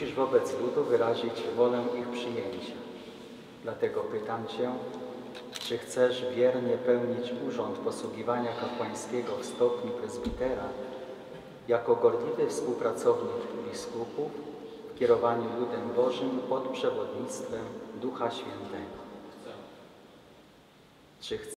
Musisz wobec ludu wyrazić wolę ich przyjęcia. Dlatego pytam Cię, czy chcesz wiernie pełnić urząd posługiwania kapłańskiego w stopniu prezbitera jako gorliwy współpracownik biskupów w kierowaniu ludem Bożym pod przewodnictwem Ducha Świętego? Czy chcesz